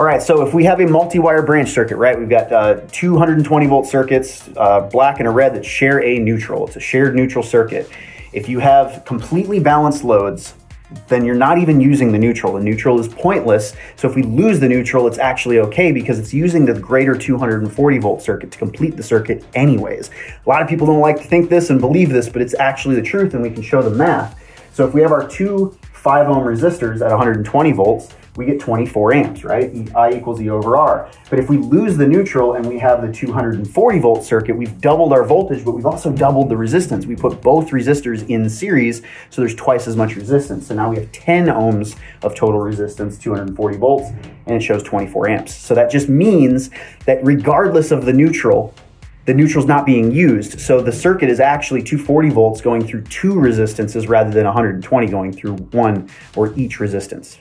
All right, so if we have a multi-wire branch circuit, right, we've got uh, 220 volt circuits, uh, black and a red that share a neutral. It's a shared neutral circuit. If you have completely balanced loads, then you're not even using the neutral. The neutral is pointless. So if we lose the neutral, it's actually okay because it's using the greater 240 volt circuit to complete the circuit anyways. A lot of people don't like to think this and believe this, but it's actually the truth and we can show the math. So if we have our two 5 ohm resistors at 120 volts, we get 24 amps, right? I equals E over R. But if we lose the neutral and we have the 240 volt circuit, we've doubled our voltage, but we've also doubled the resistance. We put both resistors in series, so there's twice as much resistance. So now we have 10 ohms of total resistance, 240 volts, and it shows 24 amps. So that just means that regardless of the neutral, the neutral's not being used. So the circuit is actually 240 volts going through two resistances rather than 120 going through one or each resistance.